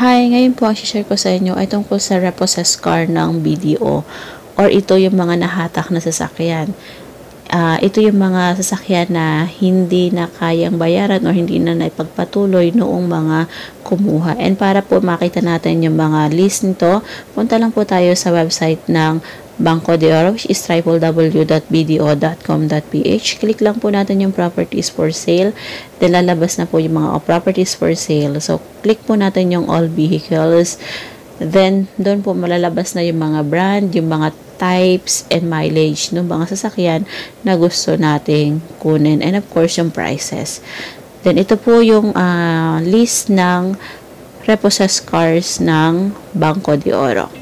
Hi, ngayon po ang share ko sa inyo ay tungkol sa repossessed car ng BDO or ito yung mga nahatak na sasakyan. Uh, ito yung mga sasakyan na hindi na kayang bayaran or hindi na naipagpatuloy noong mga kumuha. And para po makita natin yung mga list nito, punta lang po tayo sa website ng Banco de Oro which is www.bdo.com.ph. Click lang po natin yung properties for sale. Then lalabas na po yung mga properties for sale. So click po natin yung all vehicles. Then doon po malalabas na yung mga brand, yung mga types and mileage ng mga sasakyan na gusto nating kunin. And of course yung prices. Then ito po yung uh, list ng repossessed cars ng Banco de Oro.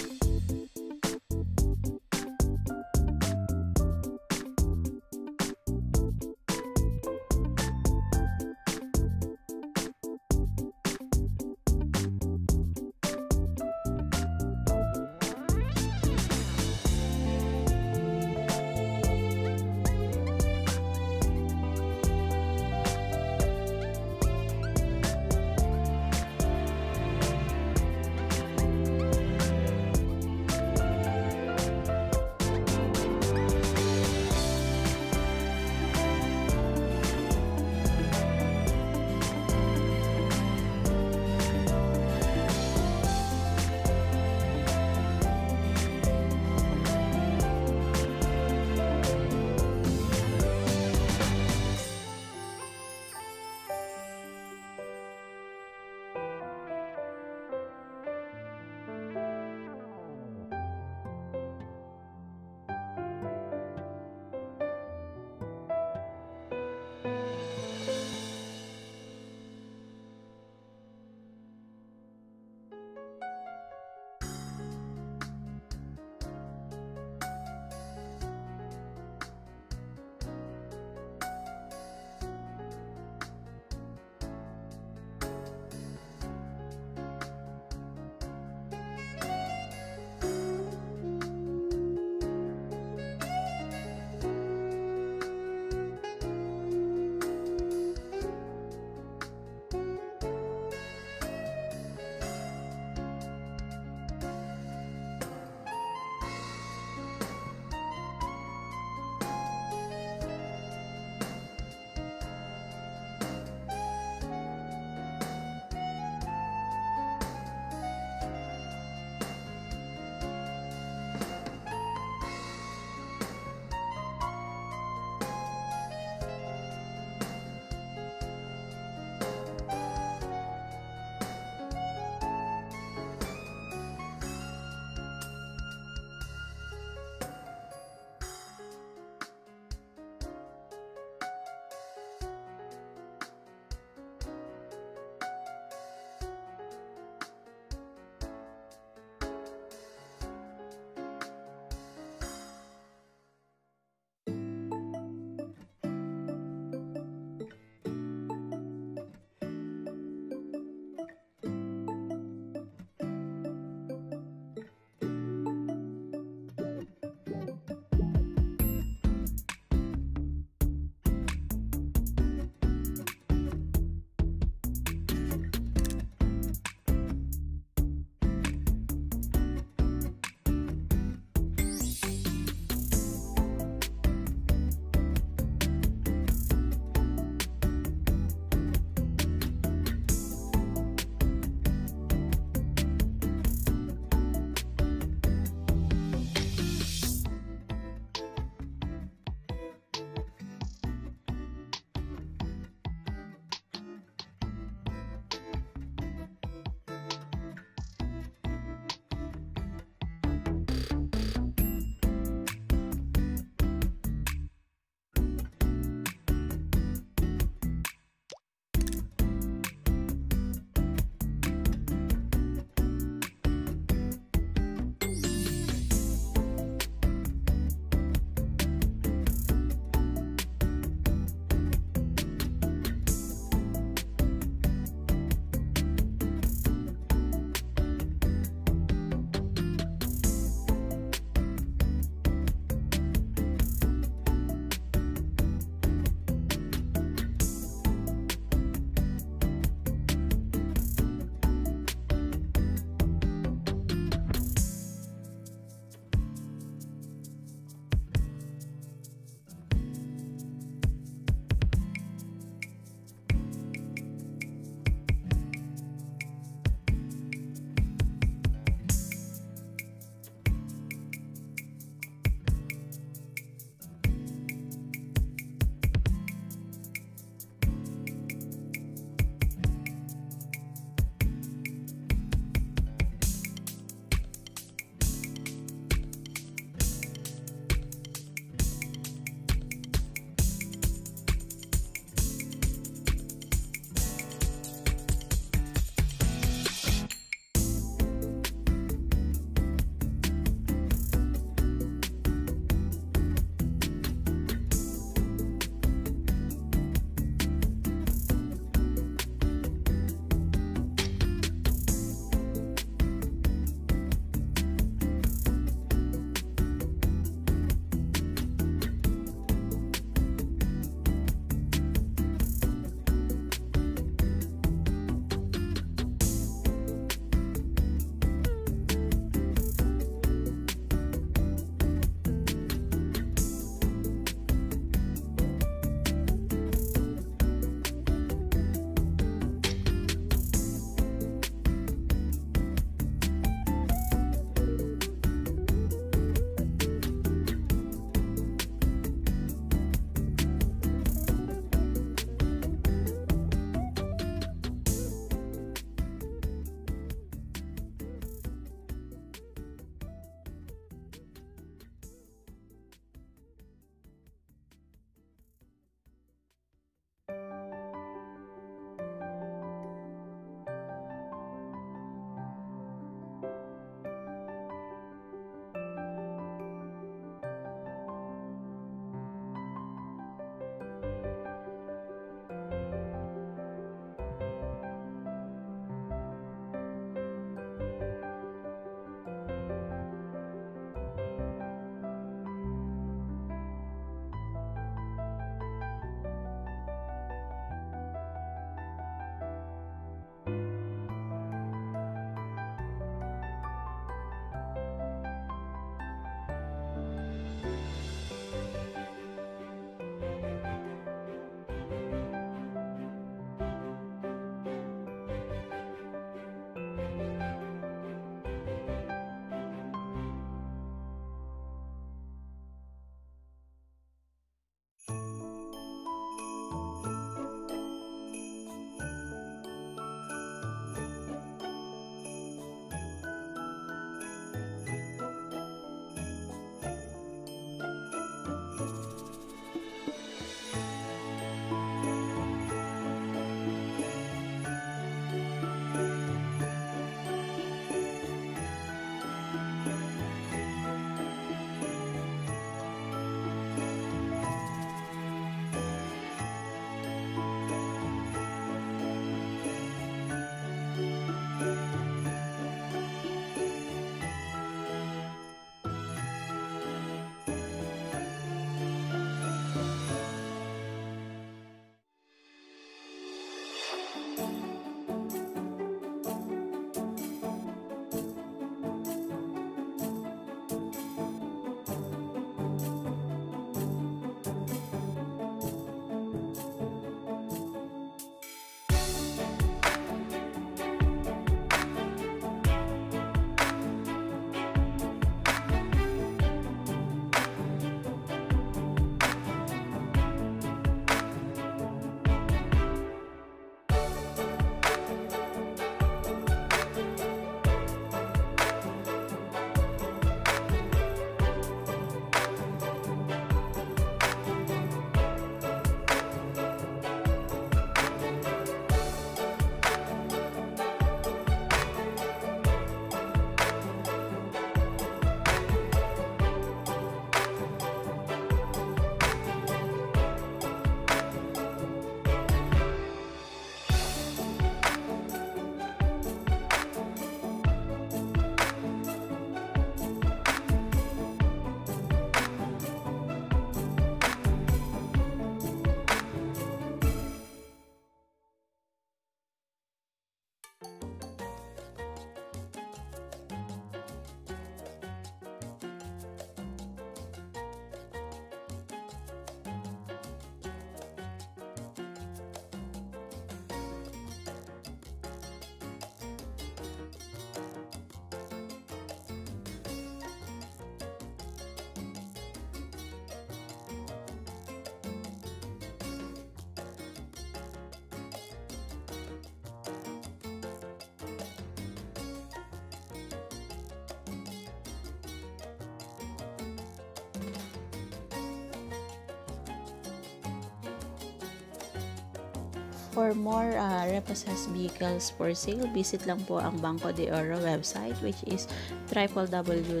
For more uh, repossessed vehicles for sale, visit lang po ang Banco de Oro website which is www.bdo.com.ph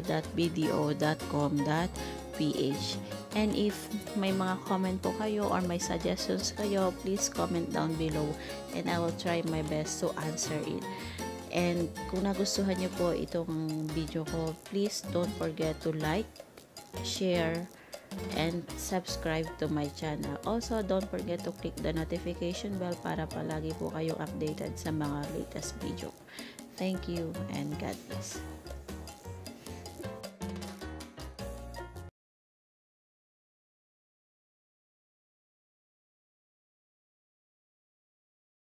And if may mga comment po kayo or may suggestions kayo, please comment down below and I will try my best to answer it. And kung nagustuhan niyo po itong video ko, please don't forget to like, share, and subscribe to my channel. Also, don't forget to click the notification bell para palagi po kayong updated sa mga latest video. Thank you and God bless.